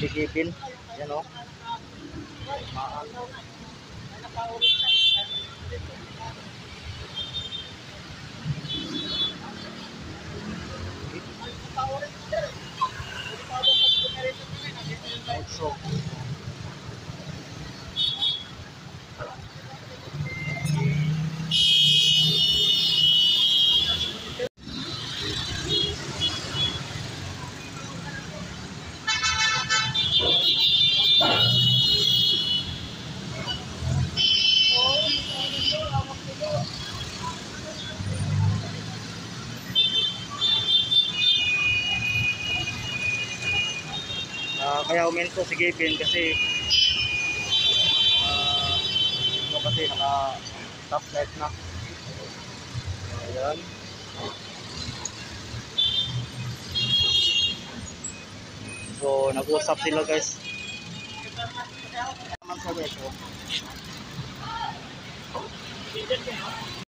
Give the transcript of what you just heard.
ni Kevin. Yan o. Maan. Ah, kaya uminto si Kevin kasi ah, ano kasi naka top light na. Ayan. So, nag-usap sila guys. Naman sa oh.